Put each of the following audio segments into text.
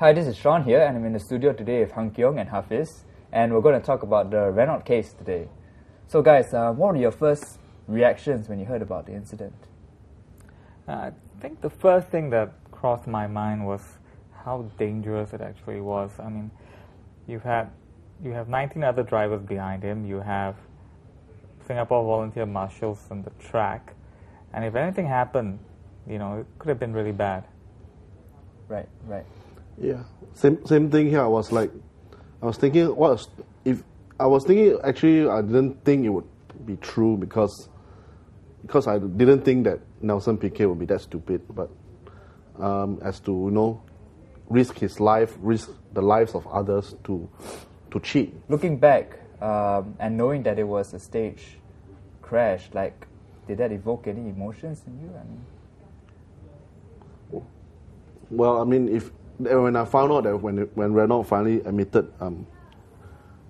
Hi, this is Sean here, and I'm in the studio today with Han Keong and Hafiz, and we're going to talk about the Renault case today. So, guys, uh, what were your first reactions when you heard about the incident? Uh, I think the first thing that crossed my mind was how dangerous it actually was. I mean, you've had you have 19 other drivers behind him. You have Singapore volunteer marshals on the track, and if anything happened, you know, it could have been really bad. Right, right. Yeah, same same thing here. I was like, I was thinking, what if I was thinking actually I didn't think it would be true because because I didn't think that Nelson Piquet would be that stupid. But um, as to you know, risk his life, risk the lives of others to to cheat. Looking back um, and knowing that it was a stage crash, like, did that evoke any emotions in you? I mean, well, I mean, if when I found out that when when Renault finally admitted um,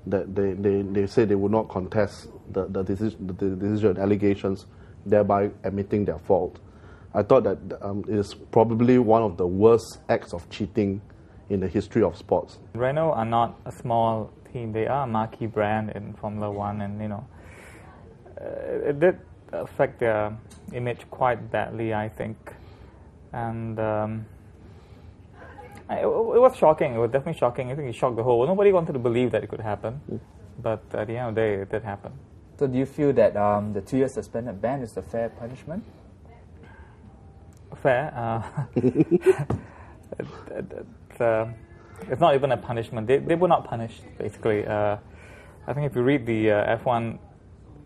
that they, they, they said they would not contest the, the, decision, the decision allegations, thereby admitting their fault. I thought that um, is probably one of the worst acts of cheating in the history of sports. Renault are not a small team; they are a marquee brand in Formula One, and you know, uh, it did affect their image quite badly, I think, and. Um, it, was shocking. It was definitely shocking. I think it shocked the whole world. Nobody wanted to believe that it could happen, mm. but at the end of the day, it did happen. So, do you feel that um, the two-year suspended ban is a fair punishment? Fair. Uh, it, it, uh, it's not even a punishment. They, they were not punished, basically. Uh, I think if you read the uh, F1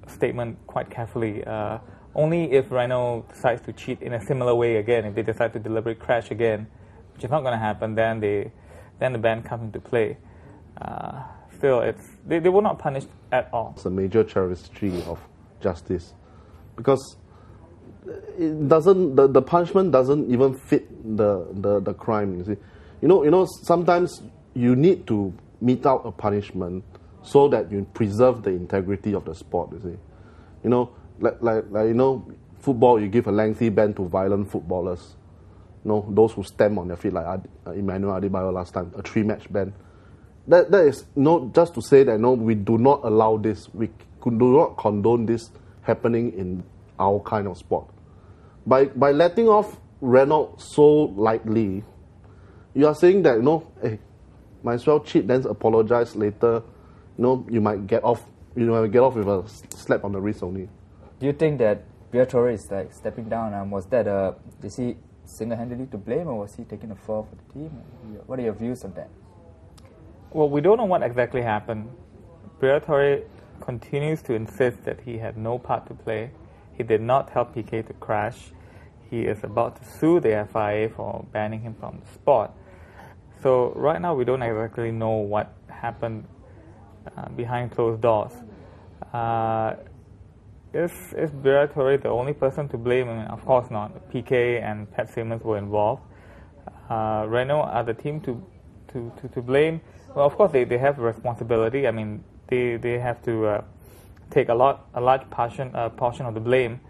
statement quite carefully, uh, only if Renault decides to cheat in a similar way again, if they decide to deliberately crash again, which is not going to happen, then they, then the ban comes into play. Uh, still, it's they, they were not punished at all. It's a major travesty of justice, because it doesn't the, the punishment doesn't even fit the, the, the crime. You see, you know you know sometimes you need to mete out a punishment so that you preserve the integrity of the sport. You see, you know like like, like you know football you give a lengthy ban to violent footballers know, those who stamp on their feet like Ad, uh, Emmanuel Adebayor last time, a three-match ban. That, that is no, just to say that no, we do not allow this, we do not condone this happening in our kind of sport. By, by letting off Renault so lightly, you are saying that, you know, hey, might as well cheat, then apologize later. You know, you might get off, you might get off with a slap on the wrist only. Do you think that Briatore is like stepping down? Um, was that a, is he single-handedly to blame, or was he taking a fall for the team? What are your views on that? Well, we don't know what exactly happened. Briatore continues to insist that he had no part to play. He did not help Piquet to crash. He is about to sue the FIA for banning him from the sport. So right now we don't exactly know what happened uh, behind closed doors. Uh, is is Briatore the only person to blame? I mean, of course not. Piquet and Pat Symonds were involved. Uh, Renault are the team to, to, to, to, blame. Well, of course they, they have responsibility. I mean, they they have to uh, take a lot a large portion uh, portion of the blame.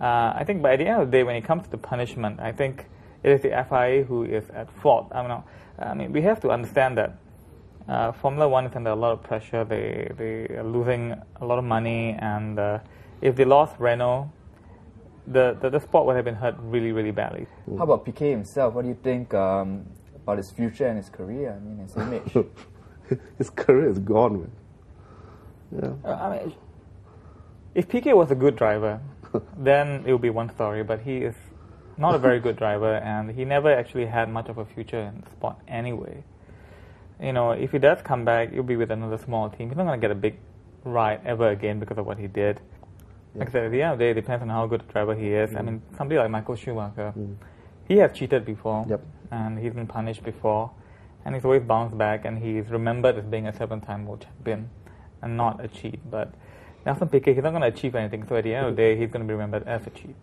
Uh, I think by the end of the day, when it comes to the punishment, I think it is the FIA who is at fault. I mean, I mean we have to understand that uh, Formula One is under a lot of pressure. They they are losing a lot of money and uh, if they lost Renault, the, the, the sport would have been hurt really, really badly. How about Piquet himself? What do you think um, about his future and his career? I mean, his image. his career is gone, man. Yeah. Uh, I mean, if Piquet was a good driver, then it would be one story. But he is not a very good driver, and he never actually had much of a future in the sport anyway. You know, if he does come back, he'll be with another small team. He's not going to get a big ride ever again because of what he did. Like I said, at the end of the day, it depends on how good a driver he is. Mm. I mean, somebody like Michael Schumacher, mm. he has cheated before, yep. and he's been punished before, and he's always bounced back, and he's remembered as being a seven-time world champion, and not a cheat. But Nelson Piquet, he's not going to achieve anything, so at the end of the day, he's going to be remembered as a cheat.